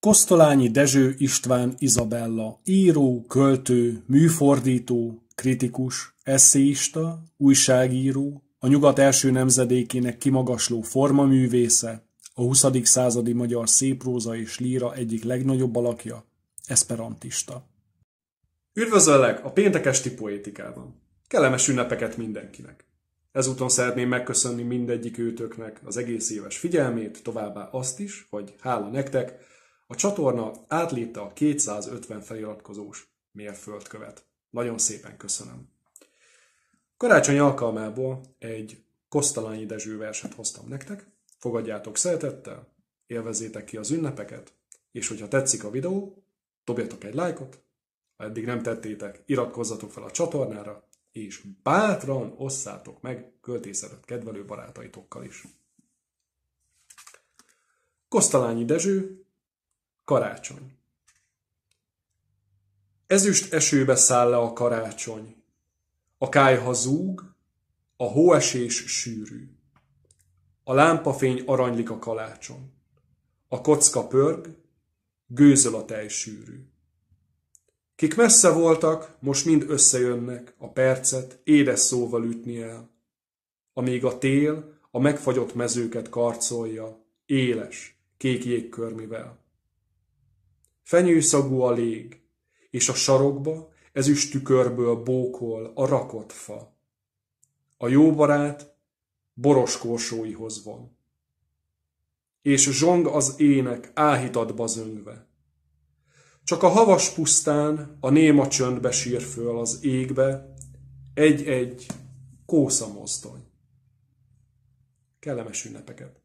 Kosztolányi Dezső István Izabella író, költő, műfordító, kritikus, esszéista, újságíró, a nyugat első nemzedékének kimagasló formaművésze, a 20. századi magyar szépróza és líra egyik legnagyobb alakja, esperantista. Üdvözöllek a péntek esti poétikában. Kellemes ünnepeket mindenkinek. Ezúton szeretném megköszönni mindegyik őtöknek az egész éves figyelmét, továbbá azt is, hogy hála nektek, a csatorna átlépte a 250 feliratkozós mérföldkövet. Nagyon szépen köszönöm. Karácsony alkalmából egy Kosztalányi Dezső verset hoztam nektek. Fogadjátok szeretettel, élvezétek ki az ünnepeket, és hogyha tetszik a videó, dobjatok egy lájkot, ha eddig nem tettétek, iratkozzatok fel a csatornára, és bátran osszátok meg költészetet kedvelő barátaitokkal is. Kosztalányi Dezső, Karácsony Ezüst esőbe száll le a karácsony, a kájha zúg, a hóesés sűrű. A lámpafény aranylik a kalácson, a kocka pörg, gőzöl a tej sűrű. Kik messze voltak, most mind összejönnek, a percet édes szóval ütni el. Amíg a tél a megfagyott mezőket karcolja, éles, kék jégkörmivel. Fenyőszagú a lég, és a sarokba ezüst tükörből bókol a rakott fa. A jó barát boros korsóihoz von. És zsong az ének áhítatba zöngve. Csak a havas pusztán a néma csöndbe sír föl az égbe egy-egy kósza mozdony. Kellemes ünnepeket!